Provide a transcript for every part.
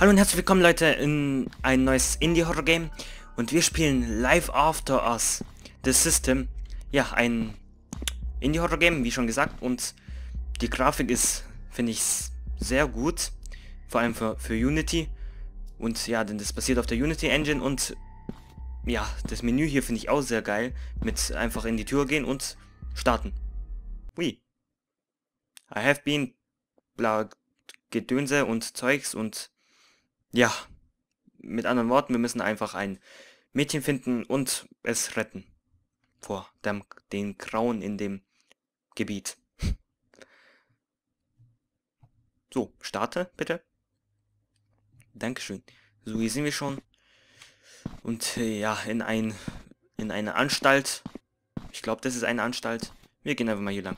Hallo und herzlich willkommen Leute in ein neues Indie-Horror-Game und wir spielen Live After Us, The System. Ja, ein Indie-Horror-Game, wie schon gesagt, und die Grafik ist, finde ich, sehr gut, vor allem für, für Unity. Und ja, denn das basiert auf der Unity Engine und ja, das Menü hier finde ich auch sehr geil, mit einfach in die Tür gehen und starten. Ui. I have been bla Gedönse und Zeugs und ja, mit anderen Worten, wir müssen einfach ein Mädchen finden und es retten. Vor dem, den Grauen in dem Gebiet. So, starte bitte. Dankeschön. So, hier sind wir schon. Und äh, ja, in ein in eine Anstalt. Ich glaube, das ist eine Anstalt. Wir gehen einfach mal hier lang.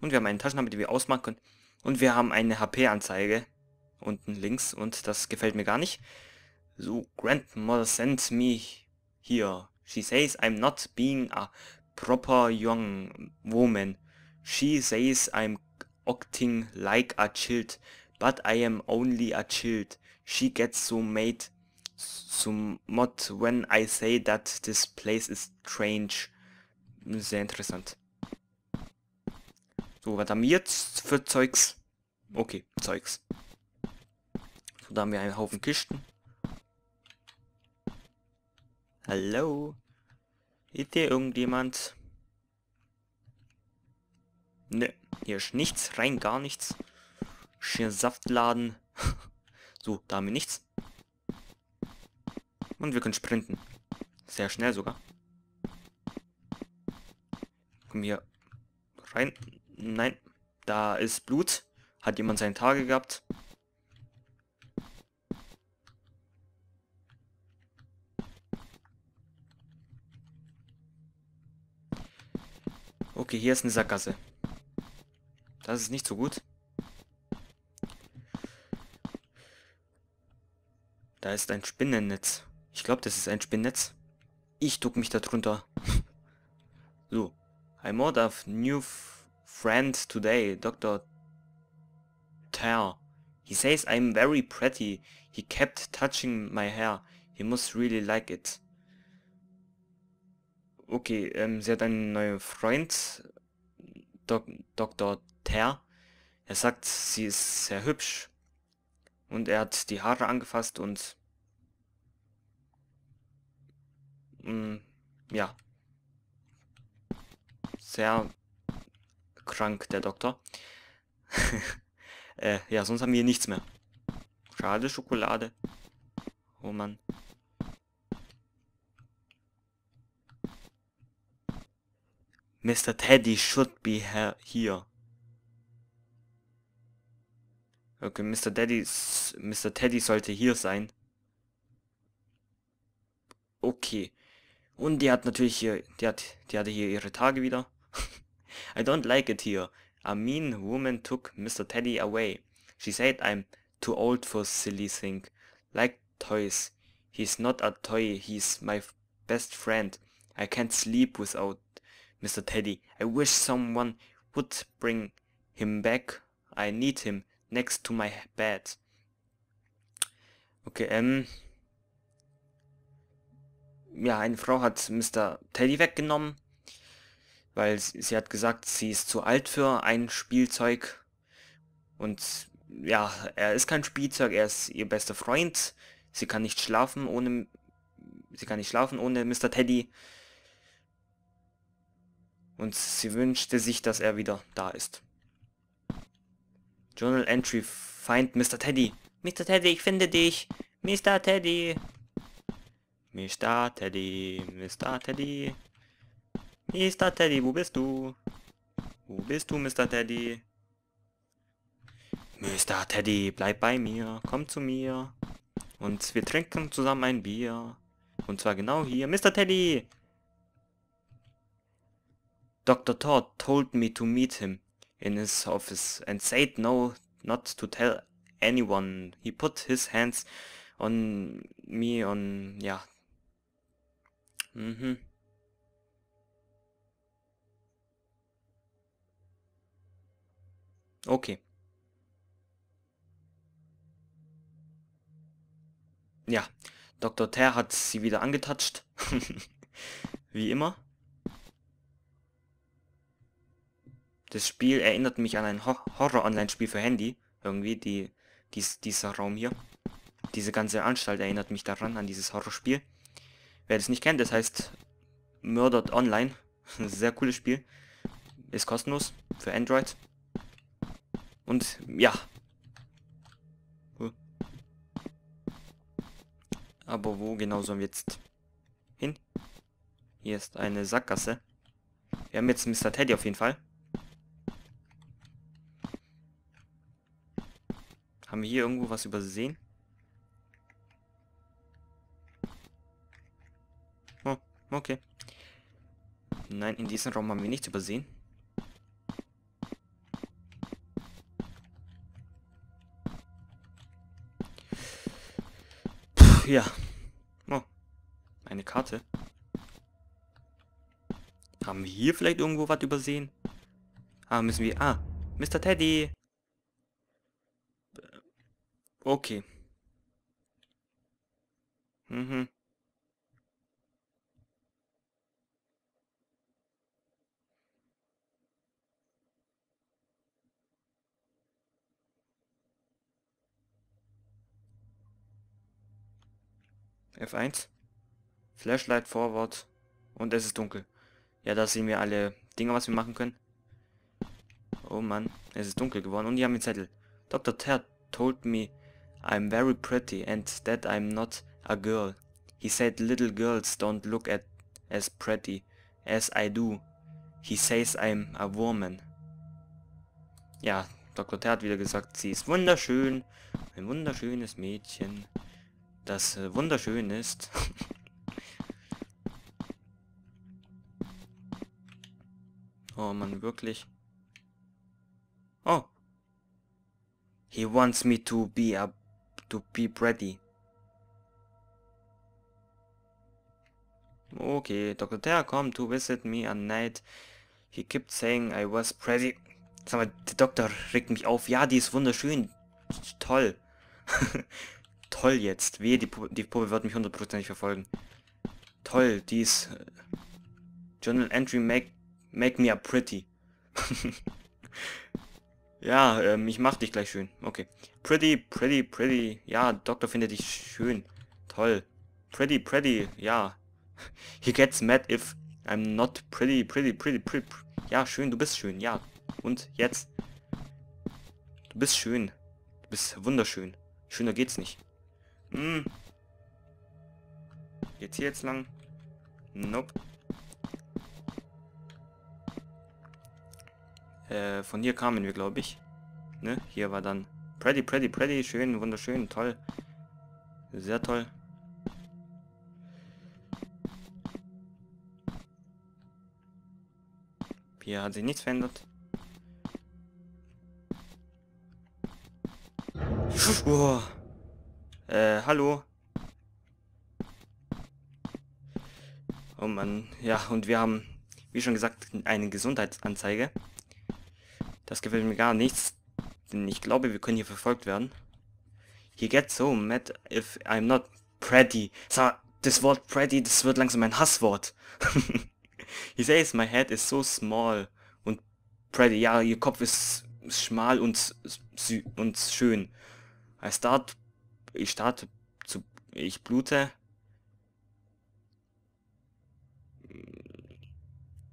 Und wir haben eine Taschenlampe, die wir ausmachen können. Und wir haben eine HP-Anzeige unten links und das gefällt mir gar nicht. So, Grandmother sent me here. She says I'm not being a proper young woman. She says I'm acting like a child, but I am only a child. She gets so made so mad when I say that this place is strange. Sehr interessant. So, was haben wir jetzt für Zeugs? Okay, Zeugs. So, da haben wir einen Haufen Kisten. Hallo? Ist hier irgendjemand? Ne, hier ist nichts, rein gar nichts. Hier Saftladen. so, da haben wir nichts. Und wir können sprinten. Sehr schnell sogar. Kommen wir rein. Nein, da ist Blut. Hat jemand seine Tage gehabt. Okay, hier ist eine Sackgasse. Das ist nicht so gut. Da ist ein Spinnennetz. Ich glaube, das ist ein Spinnennetz. Ich duck mich da drunter. so. I mod of new friend today, Dr. Ter. He says I'm very pretty. He kept touching my hair. He must really like it. Okay, ähm, sie hat einen neuen Freund, Dok Dr. Ter. Er sagt, sie ist sehr hübsch. Und er hat die Haare angefasst und... Mh, mm, ja. Sehr krank, der Doktor. äh, ja, sonst haben wir nichts mehr. Schade, Schokolade. Oh Mann. Mr. Teddy should be here. Okay, Mr. Daddy, Mr. Teddy sollte hier sein. Okay. Und die hat natürlich hier, die hat, die hatte hier ihre Tage wieder. I don't like it here. A mean woman took Mr. Teddy away. She said I'm too old for silly thing. Like toys. He's not a toy, he's my best friend. I can't sleep without Mr. Teddy. I wish someone would bring him back. I need him next to my bed. Okay, ähm. Ja, eine Frau hat Mr. Teddy weggenommen, weil sie, hat gesagt, sie ist zu alt für ein Spielzeug. Und ja, er ist kein Spielzeug, er ist ihr bester Freund. Sie kann nicht schlafen ohne sie kann nicht schlafen ohne Mr. Teddy. Und sie wünschte sich, dass er wieder da ist. Journal Entry, find Mr. Teddy. Mr. Teddy, ich finde dich. Mr. Teddy. Mr. Teddy, Mr. Teddy. Mr. Teddy, wo bist du? Wo bist du, Mr. Teddy? Mr. Teddy, bleib bei mir. Komm zu mir. Und wir trinken zusammen ein Bier. Und zwar genau hier. Mr. Teddy! Dr. Todd told me to meet him in his office and said no, not to tell anyone. He put his hands on me on, ja. Mhm. Okay. ja, Dr. Ter hat sie wieder angetatscht. Wie immer. Das Spiel erinnert mich an ein Horror-Online-Spiel für Handy. Irgendwie, die, dies, dieser Raum hier. Diese ganze Anstalt erinnert mich daran, an dieses Horrorspiel. Wer das nicht kennt, das heißt Murdered Online. Sehr cooles Spiel. Ist kostenlos für Android. Und ja. Aber wo genau sollen wir jetzt hin? Hier ist eine Sackgasse. Wir haben jetzt Mr. Teddy auf jeden Fall. Haben wir hier irgendwo was übersehen? Oh, okay. Nein, in diesem Raum haben wir nichts übersehen. Puh, ja. Oh, eine Karte. Haben wir hier vielleicht irgendwo was übersehen? Ah, müssen wir... Ah, Mr. Teddy. Okay. Mhm. F1. Flashlight forward. Und es ist dunkel. Ja, da sehen wir alle Dinge, was wir machen können. Oh Mann, es ist dunkel geworden. Und die haben den Zettel. Dr. Ted told me I'm very pretty and that I'm not a girl. He said little girls don't look at as pretty as I do. He says I'm a woman. Ja, Dr. Ter hat wieder gesagt, sie ist wunderschön. Ein wunderschönes Mädchen, das äh, wunderschön ist. oh man, wirklich. Oh. He wants me to be a to be ready. Okay, Dr. Terra come to visit me at night. He kept saying I was pretty. Sag mal, der Doktor regt mich auf. Ja, die ist wunderschön. Toll. Toll jetzt. Wehe, die, Pu die Puppe wird mich hundertprozentig verfolgen. Toll, die ist... Äh, Journal Entry make, make me a pretty. Ja, ähm, ich mach dich gleich schön. Okay. Pretty, pretty, pretty. Ja, Doktor findet dich schön. Toll. Pretty, pretty. Ja. He gets mad if I'm not pretty, pretty, pretty, pretty. Ja, schön, du bist schön. Ja. Und jetzt? Du bist schön. Du bist wunderschön. Schöner geht's nicht. Hm. Geht's hier jetzt lang? Nope. Äh, von hier kamen wir, glaube ich. Ne? Hier war dann pretty, pretty, pretty, schön, wunderschön, toll. Sehr toll. Hier hat sich nichts verändert. Oh. Äh, hallo. Oh Mann, ja, und wir haben, wie schon gesagt, eine Gesundheitsanzeige. Das gefällt mir gar nichts, denn ich glaube, wir können hier verfolgt werden. He gets so mad if I'm not pretty. So, das Wort pretty, das wird langsam ein Hasswort. He says my head is so small und pretty. Ja, ihr Kopf ist schmal und und schön. I start, ich starte zu, ich blute.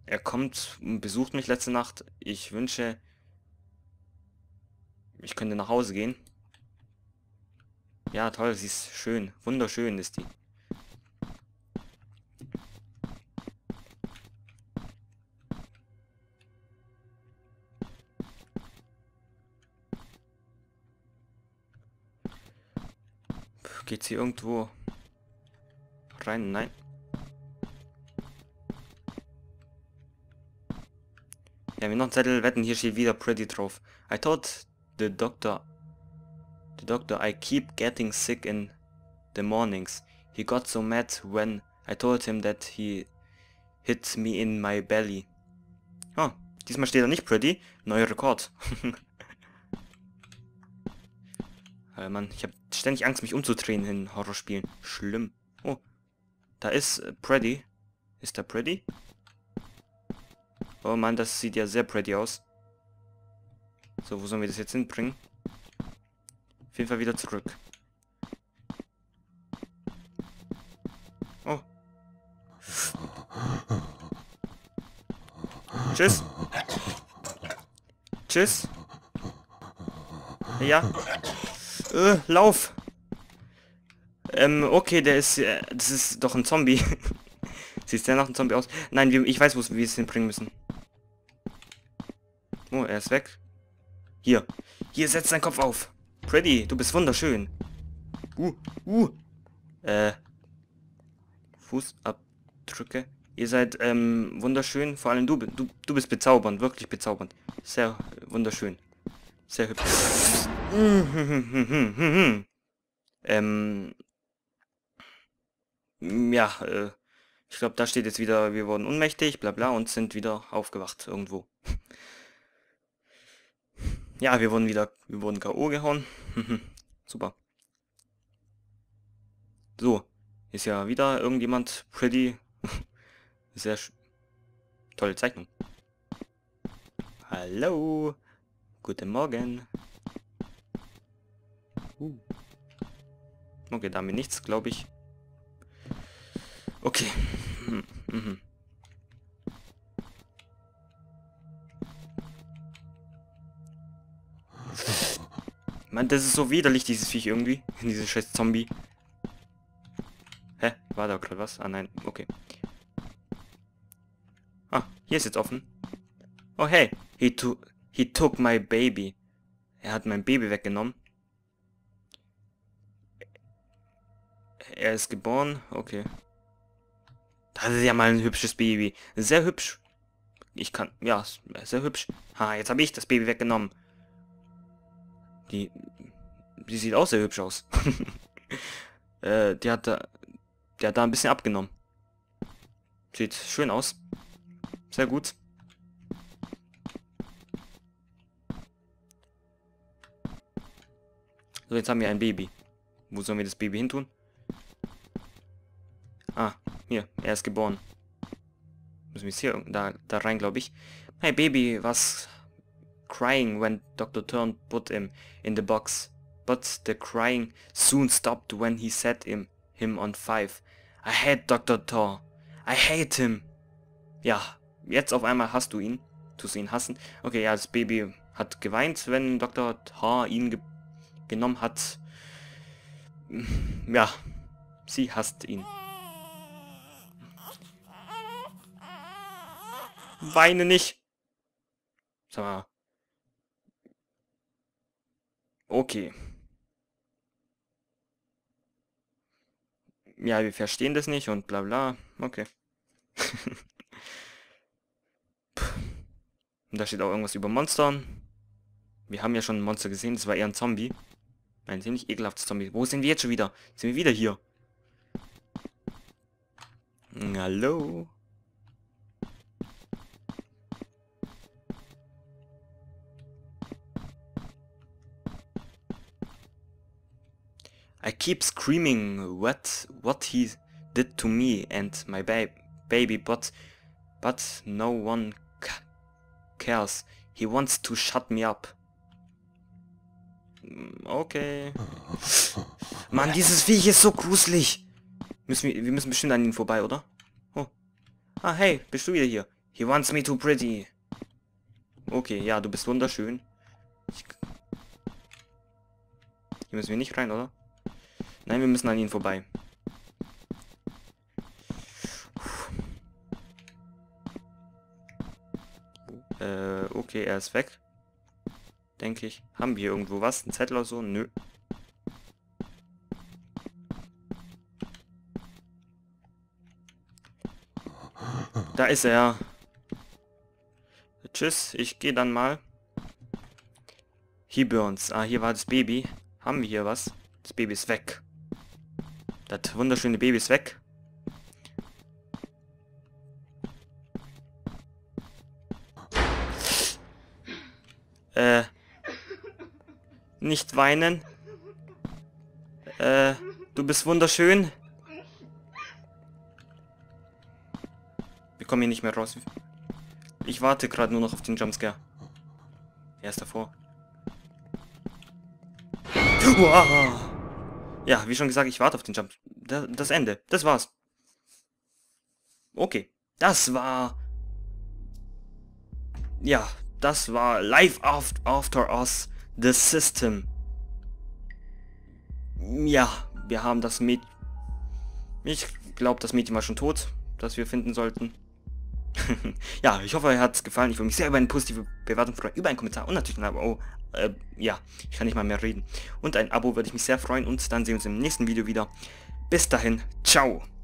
Er kommt und besucht mich letzte Nacht. Ich wünsche, ich könnte nach Hause gehen. Ja, toll, sie ist schön. Wunderschön ist die. Geht sie irgendwo rein? Nein. Ja, wir noch einen Zettel wetten, hier steht wieder Pretty drauf. I thought the doctor the doctor I keep getting sick in the mornings. He got so mad when I told him that he hit me in my belly. Oh, diesmal steht er nicht pretty. Neuer Rekord. Äh, Mann, ich habe ständig Angst, mich umzudrehen in Horrorspielen. Schlimm. Oh, da ist äh, Freddy. Ist da Freddy? Oh Mann, das sieht ja sehr pretty aus. So, wo sollen wir das jetzt hinbringen? Auf jeden Fall wieder zurück. Oh. Tschüss. Tschüss. Ja. Äh, lauf. Ähm, okay, der ist, äh, das ist doch ein Zombie. Sieht der nach einem Zombie aus? Nein, wir, ich weiß, wo wir es hinbringen müssen. Oh, er ist weg. Hier. Hier, setz deinen Kopf auf. Freddy, du bist wunderschön. Uh, uh. Äh. Fußabdrücke. Ihr seid ähm, wunderschön. Vor allem du, du, du bist bezaubernd, wirklich bezaubernd. Sehr wunderschön. Sehr hübsch. ähm. Ja, äh. Ich glaube, da steht jetzt wieder, wir wurden unmächtig, bla bla, und sind wieder aufgewacht irgendwo. ja, wir wurden wieder, wir wurden K.O. gehauen. Super. So, ist ja wieder irgendjemand pretty. Sehr tolle Zeichnung. Hallo. Guten Morgen. Uh. Okay, da haben wir nichts, glaube ich. Okay. Mhm. Mann, das ist so widerlich, dieses Viech irgendwie. Dieses scheiß Zombie. Hä? War da gerade was? Ah nein, okay. Ah, hier ist jetzt offen. Oh hey, he, to he took my baby. Er hat mein Baby weggenommen. Er ist geboren, okay. Das ist ja mal ein hübsches Baby. Sehr hübsch. Ich kann, ja, sehr hübsch. Ha, jetzt habe ich das Baby weggenommen. Die, die sieht auch sehr hübsch aus. äh, die hat da, der hat da ein bisschen abgenommen. Sieht schön aus. Sehr gut. So, jetzt haben wir ein Baby. Wo sollen wir das Baby hin tun? Ah, hier, er ist geboren. Müssen wir es hier da, da rein, glaube ich. My baby was crying when Dr. Turn put him in the box. But the crying soon stopped when he set him, him on five. I hate Dr. Thor. I hate him. Ja, jetzt auf einmal hast du ihn. Tust ihn hassen. Okay, ja, das Baby hat geweint, wenn Dr. Thor ihn ge genommen hat. Ja, sie hasst ihn. Weine nicht. Sag mal. Okay. Ja, wir verstehen das nicht und bla bla. Okay. und da steht auch irgendwas über Monstern. Wir haben ja schon ein Monster gesehen, das war eher ein Zombie. Ein ziemlich ekelhaftes Zombie. Wo sind wir jetzt schon wieder? Sind wir wieder hier? Hallo? I keep screaming what what he did to me and my ba baby, but but no one cares. He wants to shut me up. Mm, okay. Mann, dieses Viech ist so gruselig. Müssen wir, wir müssen bestimmt an ihn vorbei, oder? Oh. Ah, hey, bist du wieder hier? He wants me too pretty. Okay, ja, du bist wunderschön. Ich... Hier müssen wir nicht rein, oder? Nein, wir müssen an ihn vorbei. Äh, okay, er ist weg. Denke ich. Haben wir irgendwo was? Ein Zettel oder so? Nö. Da ist er. Tschüss, ich gehe dann mal. Hier Burns. Ah, hier war das Baby. Haben wir hier was? Das Baby ist weg. Das wunderschöne Baby ist weg. Äh. Nicht weinen. Äh, du bist wunderschön. Wir kommen hier nicht mehr raus. Ich warte gerade nur noch auf den Jumpscare. Er ist davor. Wow. Ja, wie schon gesagt, ich warte auf den Jump. Das Ende. Das war's. Okay. Das war... Ja, das war Live After Us, The System. Ja, wir haben das Mädchen... Ich glaube, das Mädchen war schon tot, das wir finden sollten. ja, ich hoffe, euch hat es gefallen. Ich würde mich sehr über eine positive Bewertung freuen, über einen Kommentar und natürlich ein Abo. Oh, äh, ja, ich kann nicht mal mehr reden. Und ein Abo würde ich mich sehr freuen und dann sehen wir uns im nächsten Video wieder. Bis dahin, ciao!